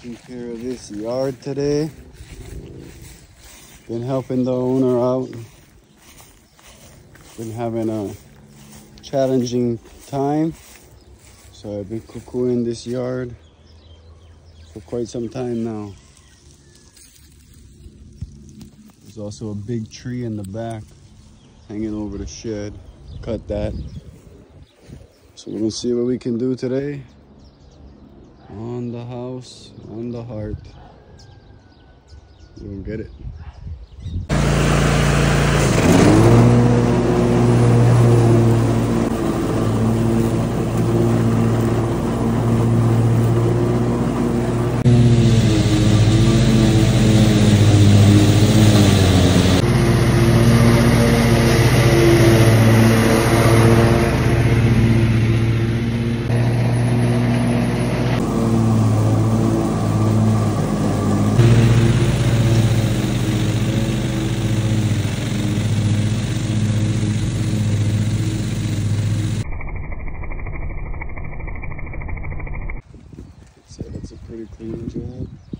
taking care of this yard today. Been helping the owner out. Been having a challenging time. So I've been cuckooing this yard for quite some time now. There's also a big tree in the back hanging over the shed. Cut that. So we're gonna see what we can do today. On the house, on the heart. We're gonna get it. So that's a pretty clean job.